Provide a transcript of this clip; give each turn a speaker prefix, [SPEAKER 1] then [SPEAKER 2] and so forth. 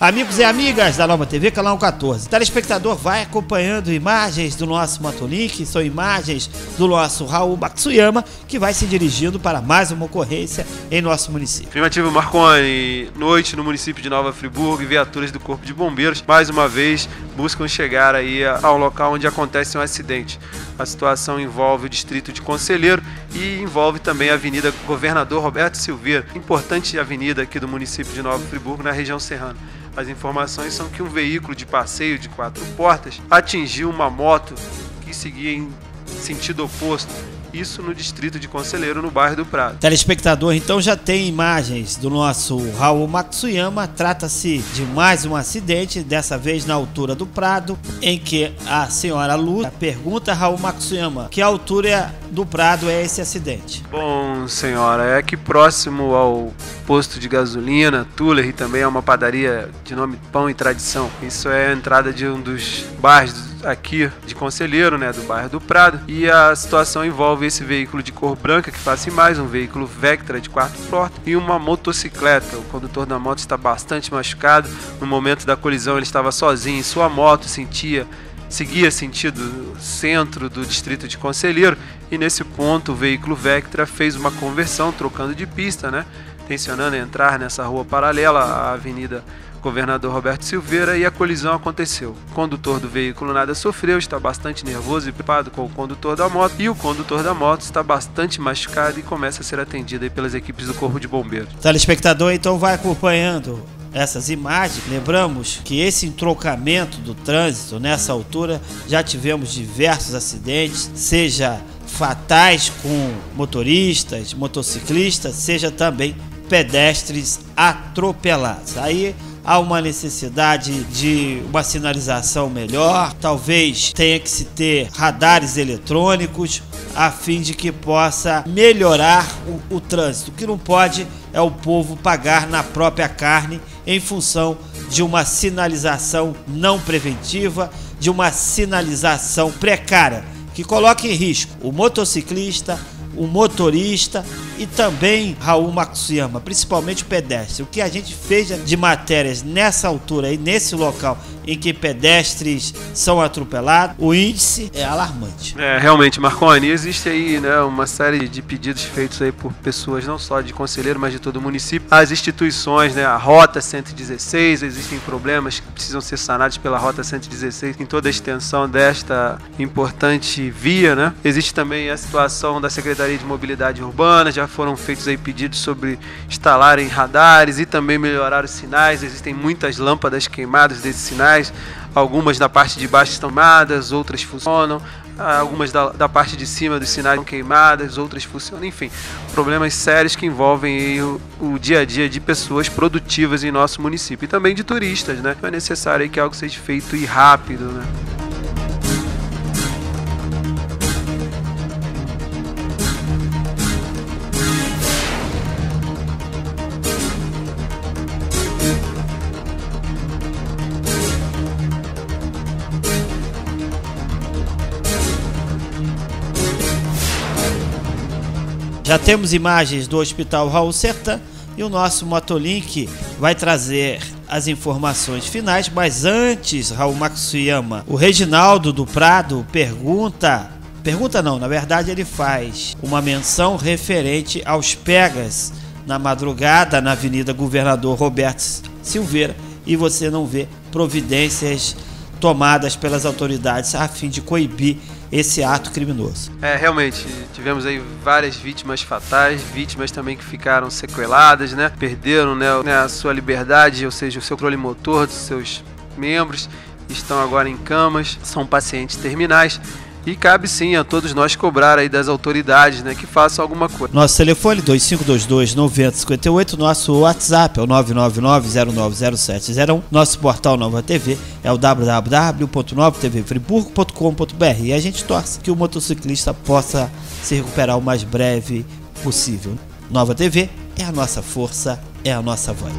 [SPEAKER 1] Amigos e amigas da Nova TV, canal 14. O telespectador vai acompanhando imagens do nosso Motolink, são imagens do nosso Raul Matsuyama, que vai se dirigindo para mais uma ocorrência em nosso município.
[SPEAKER 2] Afirmativo Marconi, noite no município de Nova Friburgo, viaturas do Corpo de Bombeiros, mais uma vez, buscam chegar aí ao local onde acontece um acidente. A situação envolve o distrito de Conselheiro e envolve também a Avenida Governador Roberto Silveira, importante avenida aqui do município de Nova Friburgo, na região serrana. As informações são que um veículo de passeio de quatro portas atingiu uma moto que seguia em sentido oposto isso no distrito de Conselheiro, no bairro do Prado.
[SPEAKER 1] Telespectador, então já tem imagens do nosso Raul Matsuyama. Trata-se de mais um acidente, dessa vez na altura do Prado, em que a senhora Lu pergunta a Raul Matsuyama que altura do Prado é esse acidente.
[SPEAKER 2] Bom, senhora, é que próximo ao posto de gasolina, Tuller, e também é uma padaria de nome Pão e Tradição. Isso é a entrada de um dos bairros aqui de Conselheiro, né, do bairro do Prado, e a situação envolve esse veículo de cor branca que faz mais um veículo Vectra de quatro portas e uma motocicleta. O condutor da moto está bastante machucado. No momento da colisão ele estava sozinho em sua moto, sentia seguia sentido centro do distrito de Conselheiro e nesse ponto o veículo Vectra fez uma conversão trocando de pista, né? Tensionando entrar nessa rua paralela à Avenida governador Roberto Silveira e a colisão aconteceu. O condutor do veículo nada sofreu, está bastante nervoso e preocupado com o condutor da moto e o condutor da moto está bastante machucado e começa a ser atendido pelas equipes do Corpo de Bombeiros.
[SPEAKER 1] O telespectador então vai acompanhando essas imagens. Lembramos que esse entrocamento do trânsito nessa altura já tivemos diversos acidentes, seja fatais com motoristas, motociclistas, seja também pedestres atropelados. Aí há uma necessidade de uma sinalização melhor, talvez tenha que se ter radares eletrônicos a fim de que possa melhorar o, o trânsito. O que não pode é o povo pagar na própria carne em função de uma sinalização não preventiva, de uma sinalização precária que coloca em risco o motociclista, o motorista e também Raul Matsuyama, principalmente o pedestre. O que a gente fez de matérias nessa altura e nesse local em que pedestres são atropelados, o índice é alarmante.
[SPEAKER 2] É, realmente, Marconi, existe aí né, uma série de pedidos feitos aí por pessoas não só de conselheiro, mas de todo o município. As instituições, né, a Rota 116, existem problemas que precisam ser sanados pela Rota 116 em toda a extensão desta importante via, né? Existe também a situação da Secretaria de Mobilidade Urbana, já foram feitos aí pedidos sobre instalarem radares e também melhorar os sinais. Existem muitas lâmpadas queimadas desses sinais algumas da parte de baixo estão queimadas, outras funcionam, algumas da, da parte de cima dos sinais estão queimadas, outras funcionam, enfim, problemas sérios que envolvem o, o, dia a dia de pessoas produtivas em nosso município e também de turistas, né? Então é necessário que algo seja feito e rápido, né?
[SPEAKER 1] Já temos imagens do Hospital Raul Sertan e o nosso Motolink vai trazer as informações finais, mas antes, Raul Matsuyama, o Reginaldo do Prado pergunta, pergunta não, na verdade ele faz uma menção referente aos pegas na madrugada na Avenida Governador Roberto Silveira e você não vê providências tomadas pelas autoridades a fim de coibir esse ato criminoso.
[SPEAKER 2] É, realmente, tivemos aí várias vítimas fatais, vítimas também que ficaram sequeladas, né? Perderam né, né a sua liberdade, ou seja, o seu controle motor dos seus membros, estão agora em camas, são pacientes terminais. E cabe sim a todos nós cobrar aí das autoridades, né, que façam alguma coisa.
[SPEAKER 1] Nosso telefone 2522 9058, nosso WhatsApp é o 999090701, nosso portal Nova TV é o www.novatvfriburgo.com.br e a gente torce que o motociclista possa se recuperar o mais breve possível. Nova TV é a nossa força, é a nossa voz.